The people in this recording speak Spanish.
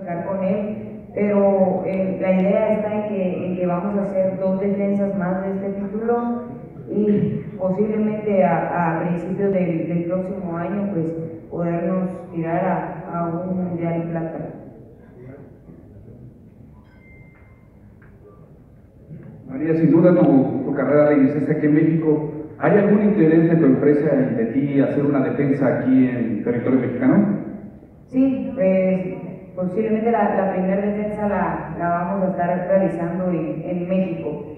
con él, pero eh, la idea está en que, en que vamos a hacer dos defensas más de este título y posiblemente a, a principios del, del, próximo año pues podernos tirar a, a un mundial plata. María, sin duda tu, tu carrera la iniciaste aquí en México. ¿Hay algún interés de tu empresa y de ti hacer una defensa aquí en territorio mexicano? Sí, posiblemente la, la primera defensa la, la, vamos a estar realizando en, en México.